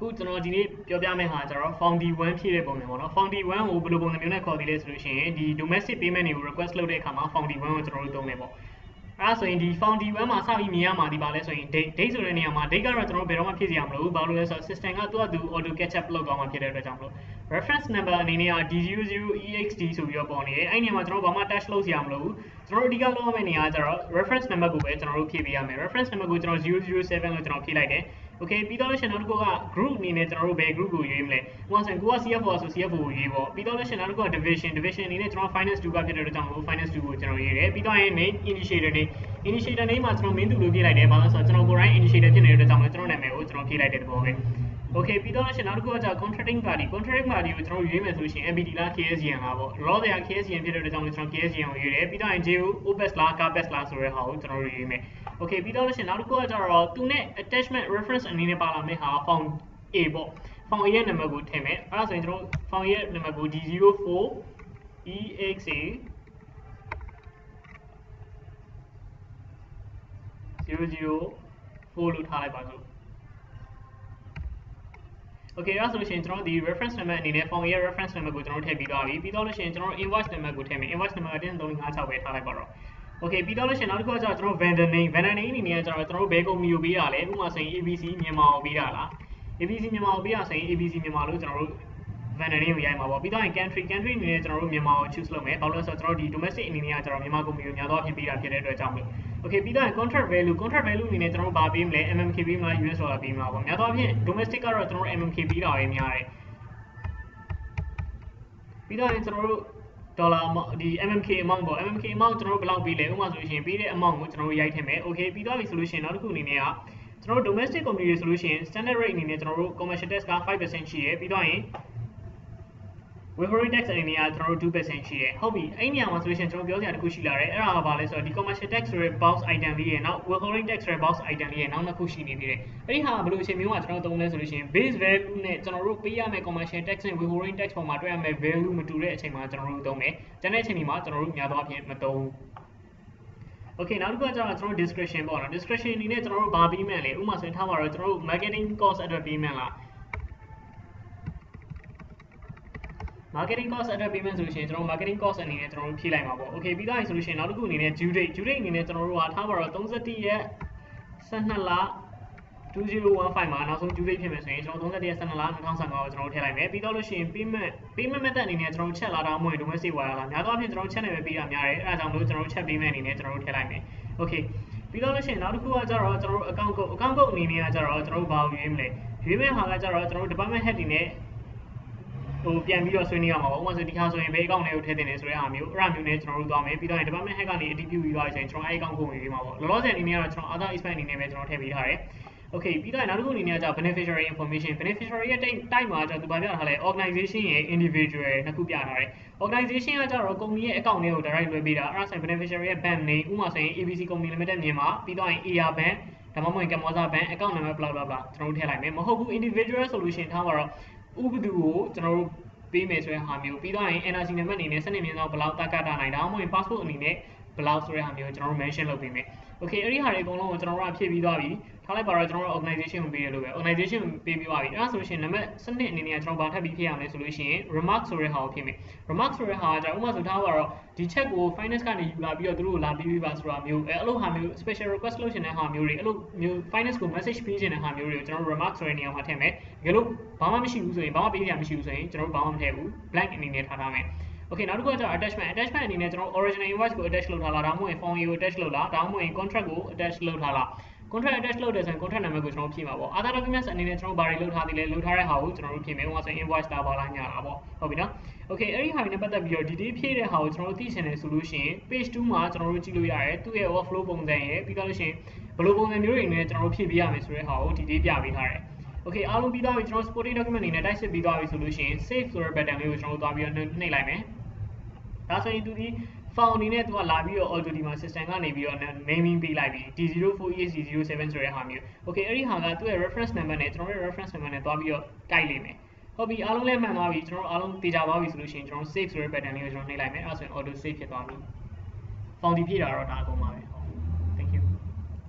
အခုကျွန်တော်ဒီနေ့ပြောပြမယ့်ဟာကျတော့ Foundy 1ဖြည့်တဲ့ပုံစံပေါ့နော် Foundy 1ကိုဘယ်လိုပုံစံမျိုးနဲ့ခေါ်သေးလဲဆိုလို့ရှိရင်ဒီ domestic payment တွေကို request လုပ်တဲ့အခါမှာ Foundy 1ကိုကျွန်တော်တို့သုံးမယ်ပေါ့အဲ့ဒါဆိုရင်ဒီ Foundy 1မှာစပြီးမြင်ရမှာဒီပါလဲဆိုရင် date date ဆိုတဲ့နေရာမှာ date ကတော့ကျွန်တော်တို့ဘယ်တော့မှဖြည့်စီရမလို့ဘာလို့လဲဆိုတော့ system ကသူ့အတူ auto catch up လုပ်သွားမှာဖြစ်တဲ့အတွက်ကြောင့်မလို့ reference number အနေနဲ့က D00EXD ဆိုပြီးတော့ပေါ်နေတယ်အဲ့ဒီနေရာမှာကျွန်တော်ဘာမှ touch လုပ်စီရမလို့ကျွန်တော်တို့အဓိကလုပ်ရမယ့်နေရာကကျတော့ reference number ကိုပဲကျွန်တော်တို့ဖြည့်ပေးရမယ် reference number ကိုကျွန်တော်007လို့ကျွန်တော်ဖြည့်လိုက်တယ် okay ပြီးတော့လို့ရှိရင်နောက်တစ်ခုက group အနေနဲ့ကျွန်တော်တို့ဘယ် group ကိုရွေးမလဲဥပမာဆိုရင်ကိုက CFO ဆို CFO ကိုရွေးပေါ့ပြီးတော့လို့ရှိရင်နောက်တစ်ခုက division division အနေနဲ့ကျွန်တော် finance 2ကဖြစ်တဲ့အတွက်ကြောင့်မို့ finance 2ကိုကျွန်တော်ရွေးတယ်ပြီးတော့ရင် name initiator name initiator name မှာကျွန်တော် main သူလို့ဖြည့်လိုက်တယ်ဘာလို့ဆိုတော့ကျွန်တော်ကိုယ်တိုင် initiator ဖြစ်နေတဲ့အတွက်ကြောင့်မို့ကျွန်တော်နာမည်ကိုကျွန်တော်ဖြည့်လိုက်တဲ့သဘောပဲ okay ပြီးတော့လို့ရှိရင်နောက်တစ်ခုကကြာ contracting party contracting party ကိုကျွန်တော်ရွေးမယ်ဆိုလို့ရှိရင် MBD လား KSGN လားပေါ့ law တွေက KSGN ဖြစ်တဲ့အတွက်ကြောင့်မို့ကျွန်တော် KSGN ကိုရွေးတယ်ပြီးတော့ရင် JO OPES လား CAPES လားဆိုတဲ့ဟာကိုကျွန်တော်ရွေးမယ် okay ပြီးတော့လို့ရှိရင်နောက်တစ်ခုကကျတော့သူနဲ့ attachment reference အနေနဲ့ပါလာမယ့်ဟာ form A ပေါ့ form A ရဲ့ number ကိုထည့်မယ်အဲ့ဒါဆိုရင်ကျွန်တော် form A ရဲ့ number ကို D04 EXA 004လို့ထားလိုက်ပါစို့ Okay အဲ့ဒါဆိုလို့ရှိရင်ကျွန်တော်ဒီ reference number အနေနဲ့ form ရဲ့ reference number ကိုကျွန်တော်ထည့်ပြီးသွားပြီပြီးတော့လို့ရှိရင်ကျွန်တော် invoice number ကိုထည့်မယ် invoice number က13556ပဲထားလိုက်ပါတော့ Okay ပြီးတော့လို့ရှိရင်နောက်တစ်ခုကကျတော့ကျွန်တော် vendor name vendor name အနေနဲ့ကျတော့ကျွန်တော်ဘယ်ကုမ္ပဏီကိုပေးတာလဲဥပမာဆိုရင် ABC မြန်မာကိုပေးတာလား ABC မြန်မာကိုပေးတာဆိုရင် ABC မြန်မာလို့ကျွန်တော်တို့ vendor name ကိုရိုက်မှာပေါ့ပြီးတော့ရင် country country အနေနဲ့ကျွန်တော်တို့မြန်မာကို choose လုပ်မယ်ဘာလို့လဲဆိုတော့ကျွန်တော်ဒီ domestic အနေနဲ့ကကျွန်တော်မြန်မာကုမ္ပဏီကိုများသောအားဖြင့်ပေးတာဖြစ်တဲ့အတွက်ကြောင့်မလို့ Okay ပြီးတော့ရင် contract value contract value အနေနဲ့ကျွန်တော်တို့ဗာပေးမလဲ MMK ပေးမလား US dollar ပေးမလားပေါ့များသောအားဖြင့် domestic ကတော့ကျွန်တော်တို့ MMK ပေးတာပဲများတယ်ပြီးတော့ရင်ကျွန်တော်တို့ဒေါ်လာဒီ MMK amount ပေါ့ MMK amount ကျွန်တော်တို့ဘယ်လောက်ပေးလဲဥပမာဆိုလို့ရှိရင်ပေးတဲ့ amount ကိုကျွန်တော်တို့ရိုက်ထည့်မယ် okay ပြီးတော့ပြီဆိုလို့ရှိရင်နောက်တစ်ခုအနေနဲ့ကကျွန်တော်တို့ domestic company တွေဆိုလို့ရှိရင် standard rate အနေနဲ့ကျွန်တော်တို့ commercial tax က5%ရှိရယ်ပြီးတော့ရင် withholding tax အနေနဲ့ကကျွန်တော်တို့2%ရှိတယ်ဟုတ်ပြီအဲ့ဒီနေရာမှာဆိုလို့ရှိရင်ကျွန်တော်ပြောစရာတစ်ခုရှိလာတယ်အဲ့ဒါကဘာလဲဆိုတော့ဒီ commercial tax ဆိုတဲ့ box item လေးရဲ့နောက် withholding tax ဆိုတဲ့ box item လေးရဲ့နောက်နှစ်ခုရှိနေသေးတယ်အဲ့ဒီဟာကဘယ်လိုအချိန်မျိုးမှာကျွန်တော်သုံးလဲဆိုလို့ရှိရင် base value နဲ့ကျွန်တော်တို့ပေးရမယ့် commercial tax နဲ့ withholding tax ပေါ်မှာတွေ့ရမယ့် value မတူတဲ့အချိန်မှာကျွန်တော်တို့သုံးမယ်ကျန်တဲ့အချိန်ဒီမှာကျွန်တော်တို့များသောအားဖြင့်မသုံးဘူး Okay နောက်တစ်ခုကကျတော့ကျွန်တော် description ပေါ့နော် description အနေနဲ့ကျွန်တော်တို့ဘာပြီးမှန်းလဲဥပမာဆိုရင်ထားပါတော့ကျွန်တော်တို့ marketing cost အတွက်ပြီးမှန်းလား marketing cost အတွက် payment ဆိုလို့ရှိရင်ကျွန်တော် marketing cost အနေနဲ့ကျွန်တော်တို့ဖြည့်လိုက်မှာပေါ့ okay ပြီးတော့ရင်ဆိုလို့ရှိရင်နောက်တစ်ခုအနေနဲ့ due date due date အနေနဲ့ကျွန်တော်တို့ဟာထားပါတော့31ရက်12လ2015မှာနောက်ဆုံး due date ဖြစ်မယ်ဆိုရင်ကျွန်တော်31ရက်12လ2015ကိုကျွန်တော်တို့ထည့်လိုက်မယ်ပြီးတော့လို့ရှိရင် payment payment method အနေနဲ့ကျွန်တော်ချက်လာတာမှမဟုတ် domestic wire လားများသောအားဖြင့်ကျွန်တော်ချက်နေပဲပေးတာများတယ်အဲဒါကြောင့်မလို့ကျွန်တော်တို့ချက် payment အနေနဲ့ကျွန်တော်တို့ထည့်လိုက်မယ် okay ပြီးတော့လို့ရှိရင်နောက်တစ်ခုကကျတော့ကျွန်တော်တို့ account code account code အနေနဲ့ကကျတော့ကျွန်တော်တို့ဘာကိုရွေးမလဲရွေးမယ့်ဟာကကျတော့ကျွန်တော်တို့ department head တွေနဲ့ ဟိုပြန်ပြီးတော့ဆွေးနွေးရမှာပေါ့ဥပမာဆိုဒီခါဆိုရင်ဘယ်အကောင့်လေးကိုထည့်တင်နေဆိုတဲ့အားမျိုးအဲ့ဒါမျိုးနဲ့ကျွန်တော်တို့သွားမယ်ပြီးတော့ department head ကနေအတည်ပြုပြီးသွားရင်ကျွန်တော်အဲ့အကောင့်ကိုဝင်ပေးမှာပေါ့လောလောဆယ်အနေနဲ့ကတော့ကျွန်တော် other expense အနေနဲ့ပဲကျွန်တော်ထည့်ပေးထားတယ် Okay ပြီးတော့နောက်တစ်ခုအနေနဲ့ကကြာ beneficiary information beneficiary ရဲ့ type type မှာကြာသူဘာပြထားလဲ organization ရဲ့ individual ရဲ့နှစ်ခုပြထားတယ် organization ကကြာတော့ company ရဲ့ account လေးကို direct လွှဲပေးတာအဲ့ဒါဆိုရင် beneficiary ရဲ့ bank name ဥပမာဆိုရင် ABC company limited မြန်မာပြီးတော့ရင် AR bank ဒါမှမဟုတ် Kamosa bank account number blah blah blah ကျွန်တော်တို့ထည့်လိုက်မယ်မဟုတ်ဘူး individual solution ထားမှာတော့ ဥပဒေကိုကျွန်တော်တို့ပေးမယ်ဆိုတဲ့ဟာမျိုးပြီးတော့ရင် NRC နံပါတ်အနေနဲ့စနစ်မြင့်သောဘလောက်တက်ကတာနိုင်ဒါမှမဟုတ် passport အနေနဲ့ဘ လောက်ဆိုတဲ့ဟာမျိုးကိုကျွန်တော်တို့ mention လုပ်ပေးမယ် okay အဲ့ဒီဟာတွေအကုန်လုံးကိုကျွန်တော်တို့ကဖြည့်ပြီးသွားပြီထားလိုက်ပါတော့ကျွန်တော်တို့ organization ကိုပေးရလို့ပဲ organization ပေးပြီးသွားပြီအဲ့ဒါဆိုလို့ရှိရင်နံပါတ်စနစ်အနေနဲ့ကျွန်တော်ဘာထပ်ပြီးဖြည့်ရမလဲဆိုလို့ရှိရင် remark ဆိုတဲ့ဟာကိုဖြည့်မယ် remark ဆိုတဲ့ဟာကကျွန်တော်ဥပမာဆိုထားပါတော့ဒီ check ကို finance ကနေယူလာပြီးတော့သူတို့ကိုလာပြီးပြီးပါဆိုတာမျိုးအဲအဲ့လိုဟာမျိုး special request လုပ်ရှင်တဲ့ဟာမျိုးတွေအဲ့လိုမျိုး finance ကို message ပေးခြင်းတဲ့ဟာမျိုးတွေကိုကျွန်တော်တို့ remark ဆိုတဲ့နေရာမှာထည့်မယ်တကယ်လို့ဘာမှမရှိဘူးဆိုရင်ဘာမှပေးစရာမရှိဘူးဆိုရင်ကျွန်တော်တို့ဘာမှမထည့်ဘူး blank အနေနဲ့ထားထားမယ် Okay နောက်တစ်ခုကကျတော့ attachment attachment အနေနဲ့ကျွန်တော် original invoice ကို attach လုပ်ထားလားဒါမှမဟုတ် form ကို attach လုပ်လားဒါမှမဟုတ် contract ကို attach လုပ်ထားလား contract attach လုပ်တယ်ဆိုရင် contract number ကိုကျွန်တော်ဖြည့်မှာပေါ့ other documents အနေနဲ့ကျွန်တော်ဘာတွေလုပ်ထားသေးလဲလုပ်ထားတဲ့ဟာကိုကျွန်တော်တို့ဖြည့်မယ်ဥပမာဆိုရင် invoice တာပါလားညာတာပေါ့ဟုတ်ပြီနော် Okay အဲ့ဒီဟာတွေနဲ့ပတ်သက်ပြီးတော့ detail ဖြည့်တဲ့ဟာကိုကျွန်တော်တို့သိချင်တယ်ဆိုလို့ရှိရင် page 2မှာကျွန်တော်တို့ကြည့်လို့ရတယ်သူ့ရဲ့ workflow ပုံစံရယ်ပြီးတော့လို့ရှိရင်ဘယ်လိုပုံစံမျိုးတွေနဲ့ကျွန်တော်တို့ဖြည့်ပေးရမယ်ဆိုတဲ့ဟာကို detail ပြပေးထားတယ် Okay အားလုံးပြီးသွားပြီကျွန်တော် supporting document အနေနဲ့တိုက်စစ်ပြီးသွားပြီဆိုလို့ရှိရင် save ဆိုတဲ့ button လေးကိုကျွန်တော်တို့သွားပြီးတော့နှိပ်လိုက်မယ် ဒါဆိုရင်သူဒီ file အနေနဲ့သူကလာပြီးတော့ auto ဒီမှာ system ကနေပြီးတော့ naming ပေးလိုက်ပြီ D04ESD07 ဆိုတဲ့ဟာမျိုး okay အဲ့ဒီဟာကသူ့ရဲ့ reference number နဲ့ကျွန်တော်ရဲ့ reference number နဲ့သွားပြီးတော့တိုက်လိမ့်မယ်ဟုတ်ပြီအားလုံးလည်းမှန်သွားပြီကျွန်တော်အားလုံးတေချာသွားပြီဆိုလို့ရှိရင်ကျွန်တော် save ဆိုတဲ့ button လေးကိုကျွန်တော်နှိပ်လိုက်မယ်အဲ့ဒါဆိုရင် auto save ဖြစ်သွားပြီ found ဖြည့်တာတော့ဒါအကုန်ပါပဲ